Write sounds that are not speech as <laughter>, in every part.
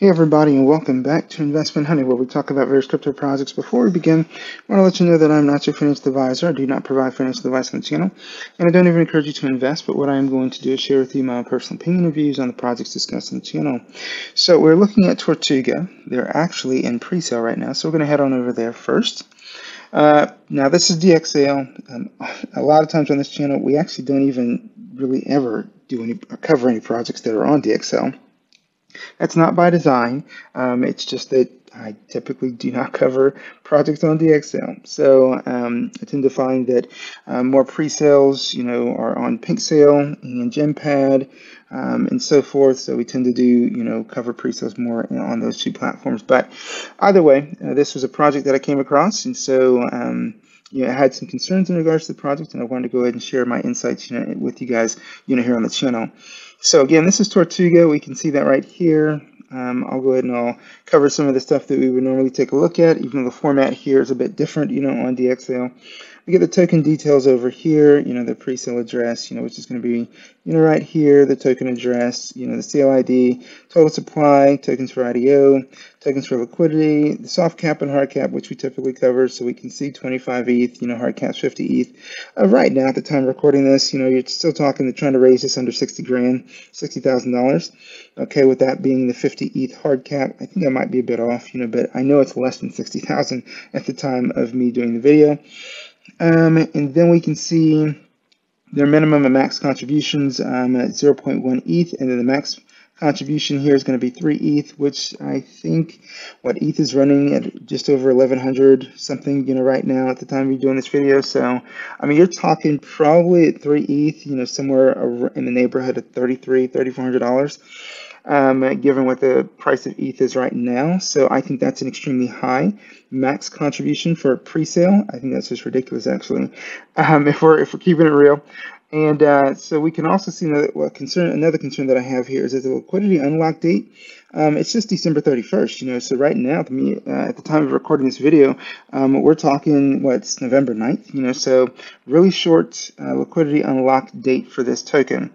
Hey everybody and welcome back to Investment Honey where we talk about various crypto projects. Before we begin, I want to let you know that I'm not your financial advisor. I do not provide financial advice on the channel and I don't even encourage you to invest, but what I am going to do is share with you my personal opinion and views on the projects discussed on the channel. So we're looking at Tortuga. They're actually in pre-sale right now, so we're going to head on over there first. Uh, now this is DxSale. Um, a lot of times on this channel, we actually don't even really ever do any cover any projects that are on DxSale. That's not by design. Um, it's just that I typically do not <laughs> cover projects on DxSale. So um, I tend to find that um, more pre-sales, you know, are on Pink Sale and GemPad um, and so forth. So we tend to do, you know, cover pre-sales more on those two platforms. But either way, uh, this was a project that I came across, and so um, you know, I had some concerns in regards to the project, and I wanted to go ahead and share my insights, you know, with you guys, you know, here on the channel. So again, this is Tortuga. We can see that right here. Um, I'll go ahead and I'll cover some of the stuff that we would normally take a look at, even though the format here is a bit different, you know, on DxSale. We get the token details over here, you know, the pre-sale address, you know, which is going to be, you know, right here, the token address, you know, the sale ID, total supply, tokens for IDO, tokens for liquidity, the soft cap and hard cap, which we typically cover, so we can see 25 ETH, you know, hard cap's 50 ETH. Uh, right now, at the time recording this, you know, you're still talking to trying to raise this under 60 grand, $60,000. Okay, with that being the 50 ETH hard cap, I think I might be a bit off, you know, but I know it's less than 60,000 at the time of me doing the video. Um, and then we can see their minimum and max contributions um, at 0.1 ETH, and then the max contribution here is going to be 3 ETH, which I think what ETH is running at just over 1100 something, you know, right now at the time we're doing this video. So, I mean, you're talking probably at 3 ETH, you know, somewhere in the neighborhood of 33 $3,400 um, given what the price of ETH is right now. So I think that's an extremely high max contribution for pre-sale. I think that's just ridiculous, actually, <laughs> um, if we're if we're keeping it real. And uh, so we can also see another well, concern. Another concern that I have here is that the liquidity unlock date. Um, it's just December 31st. You know, so right now, uh, at the time of recording this video, um, we're talking what's November 9th. You know, so really short uh, liquidity unlock date for this token.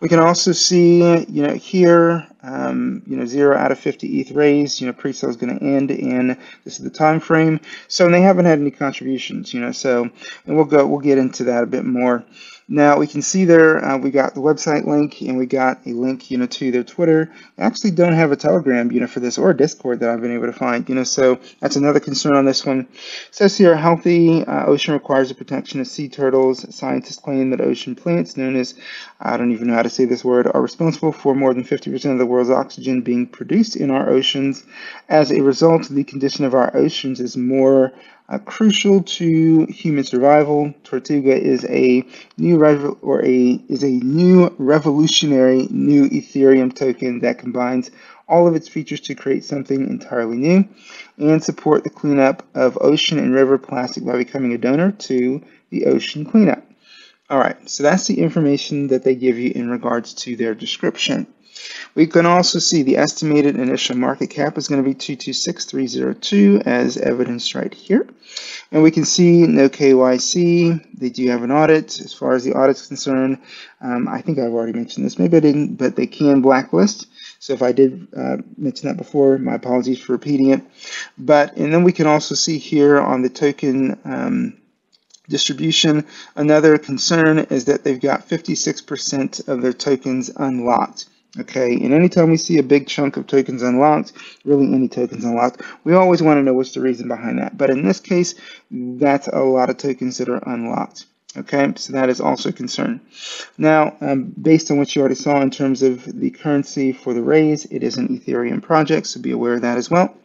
We can also see, you know, here, um, you know, zero out of 50 ETH raised. You know, pre-sale is going to end in this is the time frame. So they haven't had any contributions. You know, so and we'll go we'll get into that a bit more. Now we can see there uh, we got the website link and we got a link, you know, to their Twitter. I actually don't have a Telegram, you know, for this or Discord that I've been able to find, you know, so that's another concern on this one. It says here, healthy uh, ocean requires the protection of sea turtles. Scientists claim that ocean plants, known as, I don't even know how to say this word, are responsible for more than 50% of the world's oxygen being produced in our oceans. As a result, the condition of our oceans is more uh, crucial to human survival. Tortuga is a new rev- or a is a new revolutionary new Ethereum token that combines all of its features to create something entirely new and support the cleanup of ocean and river plastic by becoming a donor to the ocean cleanup. All right, so that's the information that they give you in regards to their description. We can also see the estimated initial market cap is going to be 226302 as evidenced right here. And we can see no KYC. They do have an audit. As far as the audit is concerned, um, I think I've already mentioned this. Maybe I didn't, but they can blacklist. So if I did uh, mention that before, my apologies for repeating it. But, and then we can also see here on the token um, distribution. Another concern is that they've got 56% of their tokens unlocked. Okay, and anytime we see a big chunk of tokens unlocked, really any tokens unlocked, we always want to know what's the reason behind that. But in this case, that's a lot of tokens that are unlocked. Okay, so that is also a concern. Now, um, based on what you already saw in terms of the currency for the raise, it is an Ethereum project, so be aware of that as well.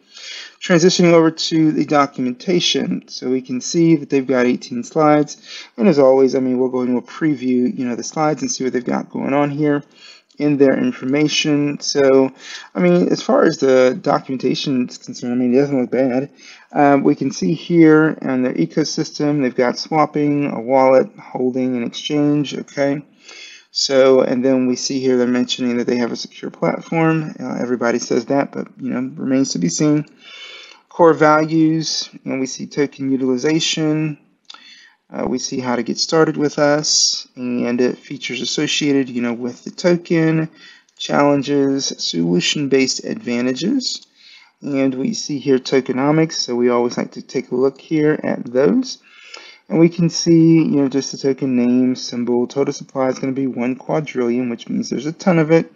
Transitioning over to the documentation, so we can see that they've got 18 slides, and as always, I mean, we'll go into a preview, you know, the slides and see what they've got going on here in their information. So, I mean, as far as the documentation is concerned, I mean, it doesn't look bad. Um, we can see here on their ecosystem, they've got swapping, a wallet, holding, and exchange, okay? So, and then we see here they're mentioning that they have a secure platform. Uh, everybody says that, but, you know, remains to be seen. Core values, and we see token utilization, uh, we see how to get started with us and features associated, you know, with the token, challenges, solution-based advantages, and we see here tokenomics, so we always like to take a look here at those. And we can see, you know, just the token name, symbol, total supply is going to be one quadrillion, which means there's a ton of it.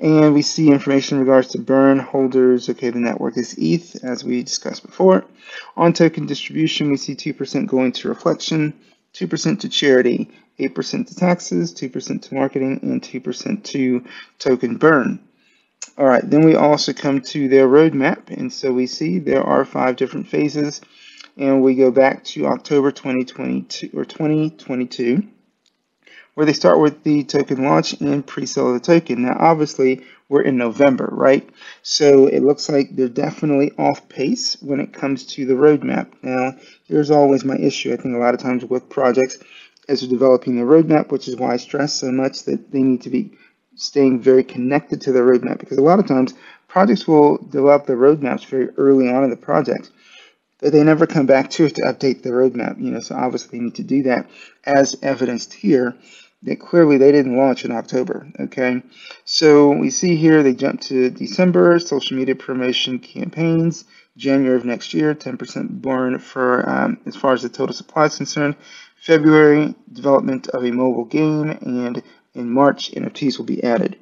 And we see information in regards to burn holders. Okay, the network is ETH, as we discussed before. On token distribution, we see 2% going to reflection, 2% to charity, 8% to taxes, 2% to marketing, and 2% to token burn. All right, then we also come to their roadmap, and so we see there are five different phases, and we go back to October 2022 or 2022 where they start with the token launch and pre-sale of the token. Now, obviously, we're in November, right? So it looks like they're definitely off pace when it comes to the roadmap. Now, here's always my issue. I think a lot of times with projects as they're developing the roadmap, which is why I stress so much that they need to be staying very connected to the roadmap because a lot of times projects will develop the roadmaps very early on in the project but they never come back to it to update the roadmap you know so obviously they need to do that as evidenced here that clearly they didn't launch in October. Okay, so we see here they jump to December, social media promotion campaigns, January of next year, 10% burn for um, as far as the total supply is concerned. February, development of a mobile game, and in March, NFTs will be added.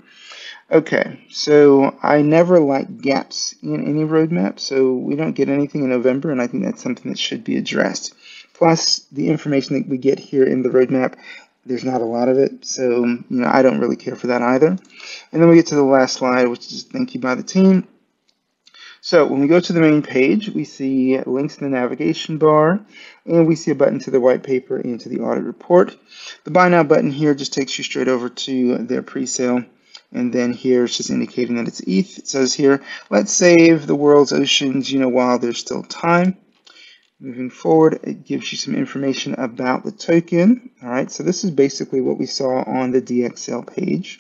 Okay, so I never like gaps in any roadmap, so we don't get anything in November, and I think that's something that should be addressed. Plus, the information that we get here in the roadmap there's not a lot of it, so um, you know I don't really care for that either. And then we get to the last slide, which is thank you by the team. So when we go to the main page, we see links in the navigation bar, and we see a button to the white paper and to the audit report. The buy now button here just takes you straight over to their pre-sale. And then here it's just indicating that it's ETH. It says here, let's save the world's oceans, you know, while there's still time. Moving forward, it gives you some information about the token. All right, so this is basically what we saw on the DxSale page.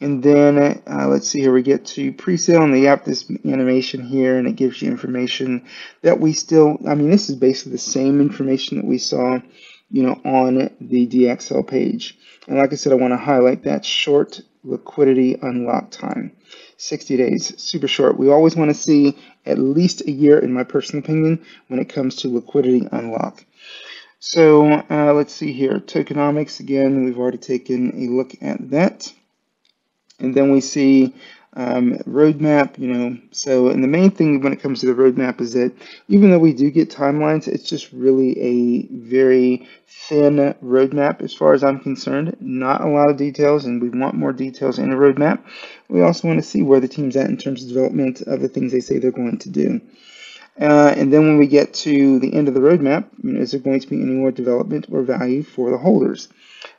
And then uh, let's see here, we get to pre-sale and they have this animation here and it gives you information that we still, I mean, this is basically the same information that we saw, you know, on the DxSale page. And like I said, I want to highlight that short liquidity unlock time. 60 days, super short. We always want to see at least a year, in my personal opinion, when it comes to liquidity unlock. So uh, let's see here, tokenomics, again, we've already taken a look at that. And then we see um, roadmap, you know, so and the main thing when it comes to the roadmap is that even though we do get timelines, it's just really a very thin roadmap as far as I'm concerned. Not a lot of details, and we want more details in a roadmap. We also want to see where the team's at in terms of development of the things they say they're going to do. Uh, and then when we get to the end of the roadmap, you know, is there going to be any more development or value for the holders?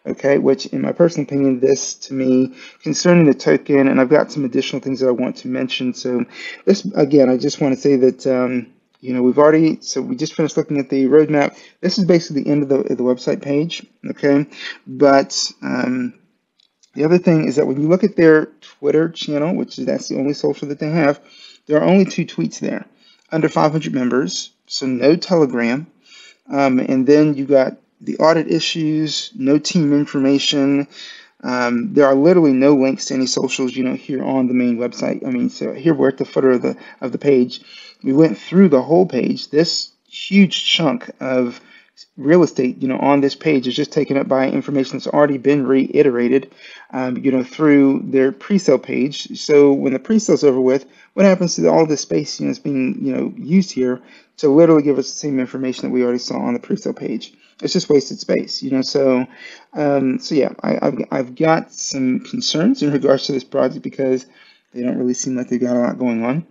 Okay, which in my personal opinion, this to me, concerning the token, and I've got some additional things that I want to mention. So this, again, I just want to say that, um, you know, we've already, so we just finished looking at the roadmap. This is basically the end of the, the website page, okay, but um, the other thing is that when you look at their Twitter channel, which is that's the only social that they have, there are only two tweets there, under 500 members, so no Telegram, um, and then you got the audit issues, no team information. Um, there are literally no links to any socials, you know, here on the main website. I mean, so here we're at the footer of the of the page. We went through the whole page. This huge chunk of real estate, you know, on this page is just taken up by information that's already been reiterated, um, you know, through their pre-sale page. So when the pre-sale's over with, what happens to all this space, you know, is being, you know, used here to literally give us the same information that we already saw on the pre-sale page it's just wasted space, you know. So, um, so yeah, I, have I've got some concerns in regards to this project because they don't really seem like they've got a lot going on,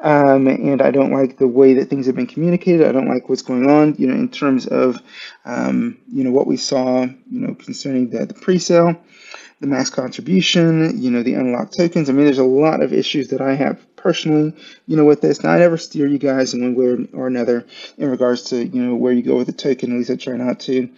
um, and I don't like the way that things have been communicated. I don't like what's going on, you know, in terms of, um, you know, what we saw, you know, concerning the, the pre-sale the mass contribution, you know, the unlocked tokens. I mean, there's a lot of issues that I have personally, you know, with this. I never steer you guys in one way or another in regards to, you know, where you go with the token. At least I try not to.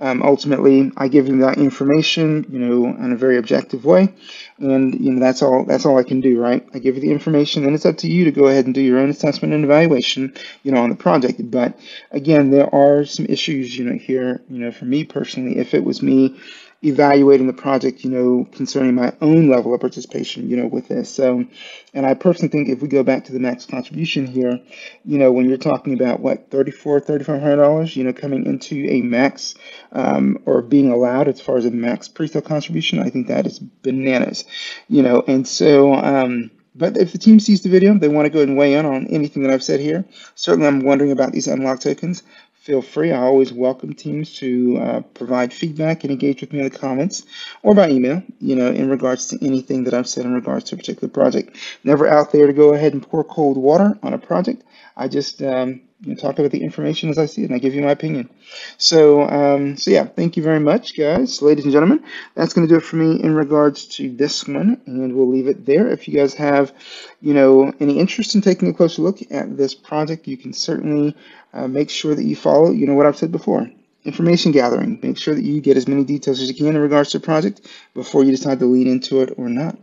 Um, ultimately, I give you that information, you know, in a very objective way, and you know that's all. That's all I can do, right? I give you the information, and it's up to you to go ahead and do your own assessment and evaluation, you know, on the project. But again, there are some issues, you know, here, you know, for me personally, if it was me evaluating the project, you know, concerning my own level of participation, you know, with this. So, and I personally think if we go back to the max contribution here, you know, when you're talking about what, $3,400, $3,500, you know, coming into a max um, or being allowed as far as a max pre-sale contribution, I think that is bananas, you know, and so, um, but if the team sees the video, they want to go and weigh in on anything that I've said here. Certainly, I'm wondering about these unlock tokens. Feel free. I always welcome teams to uh, provide feedback and engage with me in the comments or by email, you know, in regards to anything that I've said in regards to a particular project. Never out there to go ahead and pour cold water on a project. I just um, talk about the information as I see it, and I give you my opinion. So, um, so yeah, thank you very much, guys, ladies and gentlemen. That's going to do it for me in regards to this one, and we'll leave it there. If you guys have, you know, any interest in taking a closer look at this project, you can certainly uh, make sure that you follow, you know, what I've said before. Information gathering. Make sure that you get as many details as you can in regards to the project before you decide to lead into it or not.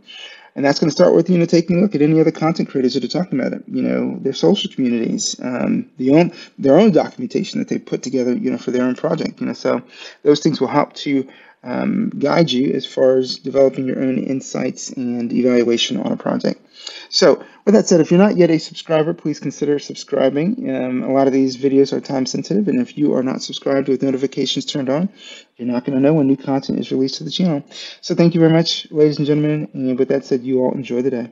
And that's going to start with, you know, taking a look at any other content creators that are talking about it, you know, their social communities, um, the own, their own documentation that they put together, you know, for their own project, you know, so those things will help to um, guide you as far as developing your own insights and evaluation on a project. So with that said, if you're not yet a subscriber, please consider subscribing. Um, a lot of these videos are time sensitive, and if you are not subscribed with notifications turned on, you're not going to know when new content is released to the channel. So thank you very much, ladies and gentlemen. And with that said, you all enjoy the day.